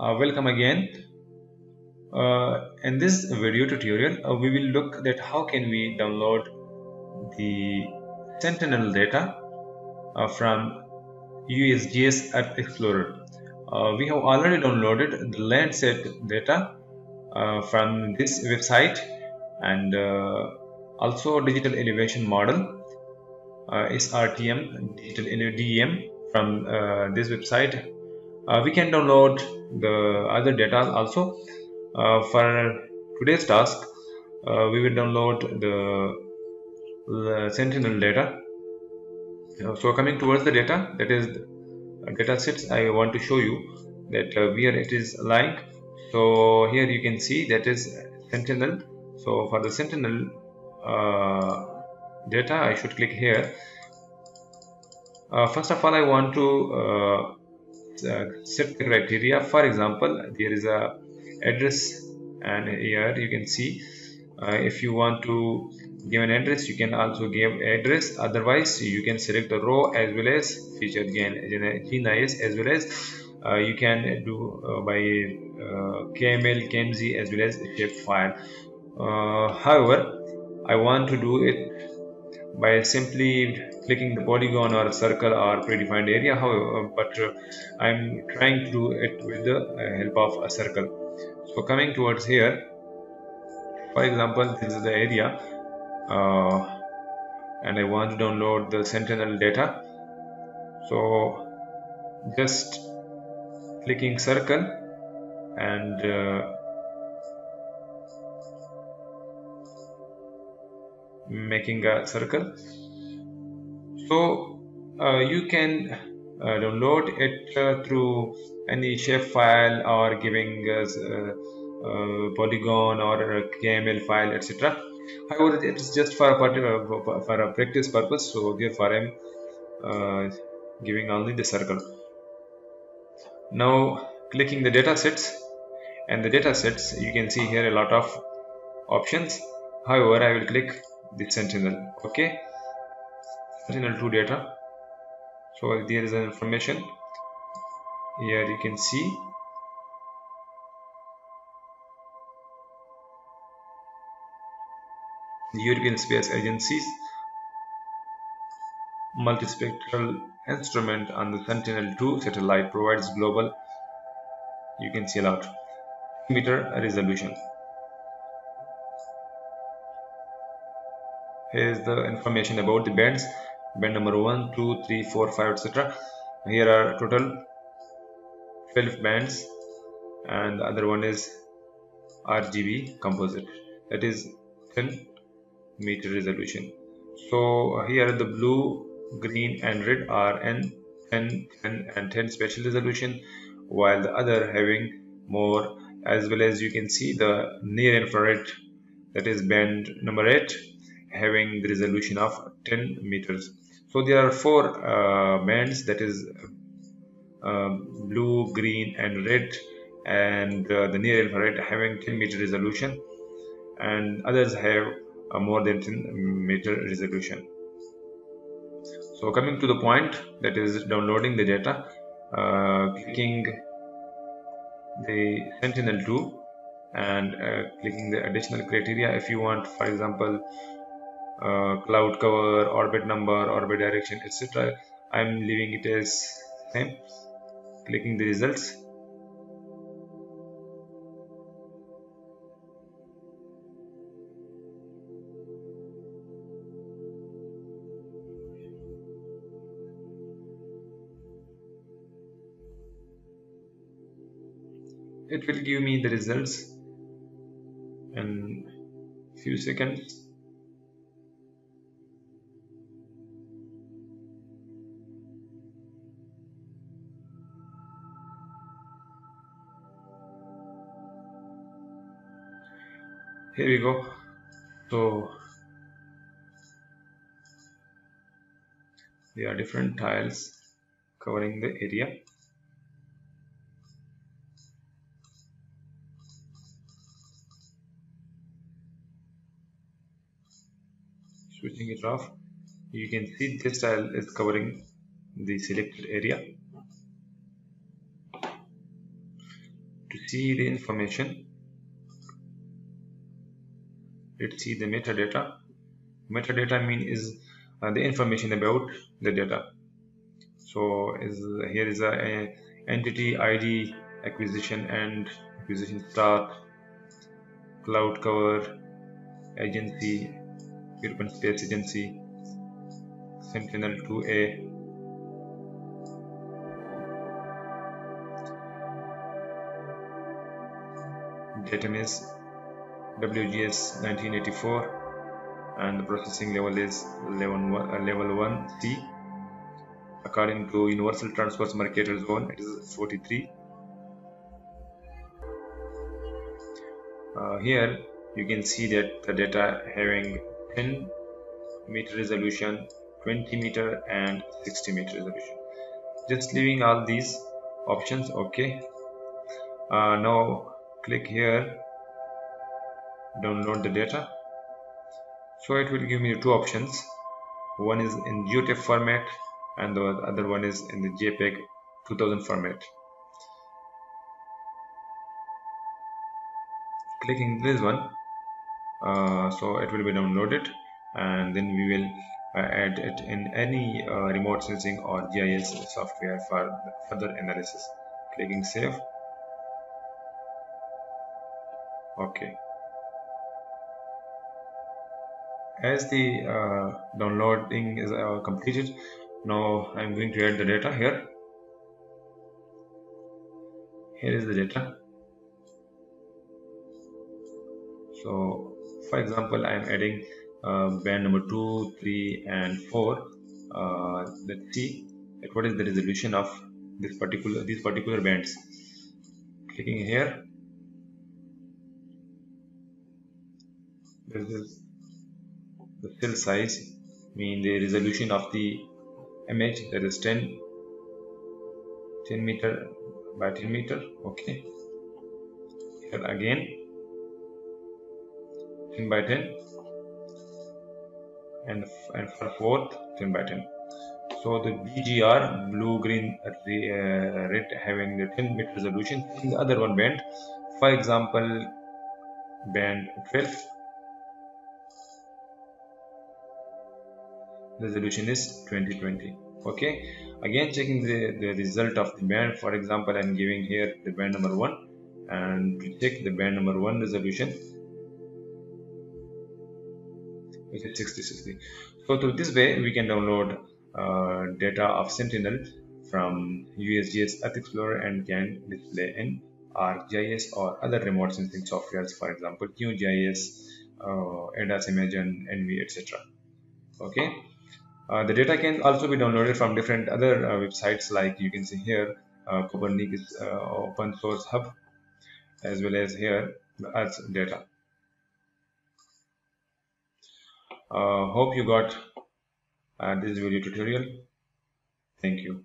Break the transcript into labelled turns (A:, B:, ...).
A: uh, welcome again. Uh, in this video tutorial uh, we will look at how can we download the sentinel data uh, from USGS Earth Explorer. Uh, we have already downloaded the Landsat data uh, from this website and also digital elevation model SRTM digital DEM from this website. We can download the other data also. Uh, for today's task uh, we will download the, sentinel data. Uh, so coming towards the data that is data sets I want to show you that uh, where it is lying. So here you can see that is sentinel. So for the sentinel uh, data I should click here. First of all I want to uh, set the criteria. For example there is a address and here you can see. Uh, if you want to give an address you can also give address. Otherwise you can select the row as well as feature again GNIS as well as uh, you can do uh, by uh, KML, KMZ as well as shapefile. Uh, however, I want to do it by simply clicking the polygon or circle or predefined area however but uh, I'm trying to do it with the uh, help of a circle. So coming towards here for example this is the area uh, and I want to download the sentinel data. So just clicking circle and uh, making a circle. So uh, you can uh, download it uh, through any shape file or giving us polygon or a KML file etc however it is just for a for a practice purpose so therefore I'm uh, giving only the circle. Now clicking the data sets. And the data sets you can see here a lot of options. However I will click the sentinel okay? Sentinel-2 data. So there is an information. Here you can see. The European Space Agency's multispectral instrument on the Sentinel-2 satellite provides global you can see a lot meter resolution here is the information about the bands band number 1 2 3 4 5 etc here are total 12 bands and the other one is RGB composite. That is 10 meter resolution. So here the blue green and red are n 10 10 and 10 special resolution while the other having more. As well as you can see the near infrared that is band number 8 having the resolution of 10 meters. So there are four uh, bands that is uh, blue green and red and uh, the near infrared having 10 meter resolution and others have a more than 10 meter resolution. So coming to the point that is downloading the data uh, clicking the sentinel-2 and uh, clicking the additional criteria. If you want for example uh, cloud cover orbit number orbit direction etc I'm leaving it as same. Clicking the results. It will give me the results in few seconds here we go. So there are different tiles covering the area. Switching it off. You can see this tile is covering the selected area. To see the information let's see the metadata. Metadata mean is uh, the information about the data. So is here is a, a entity id acquisition and acquisition start cloud cover agency European Space Agency Sentinel 2A database WGS 1984 and the processing level is level 1, uh, level 1C according to Universal Transverse Mercator Zone it is 43 uh, here you can see that the data having 10 meter resolution 20 meter and 60 meter resolution. Just leaving all these options okay. Uh, now click here download the data. So it will give me two options. One is in GeoTIFF format and the other one is in the JPEG 2000 format. Clicking this one uh, so it will be downloaded and then we will uh, add it in any uh, remote sensing or GIS software for further analysis. Clicking save. Okay as the uh, downloading is uh, completed now I'm going to add the data here. Here is the data. So for example I'm adding uh, band number 2 3 and 4 uh, let's see what is the resolution of this particular these particular bands? Clicking here. This is the cell size mean the resolution of the image that is 10 10 meter by 10 meter okay. Here again 10 by 10 and and for fourth 10 by 10 so the BGR blue green uh, red having the 10 meter resolution in the other one band. For example band 12 resolution is 2020 okay? Again checking the, the result of the band. For example I'm giving here the band number one. And to check the band number one resolution which is 6060 so through this way we can download uh, data of Sentinel from USGS Earth Explorer and can display in ArcGIS or other remote sensing softwares for example QGIS, uh, ERDAS Imagine, ENVI etc okay the data can also be downloaded from different other uh, websites like you can see here uh, uh, open source hub as well as here Earth data. Uh, hope you got uh, this video tutorial. Thank you.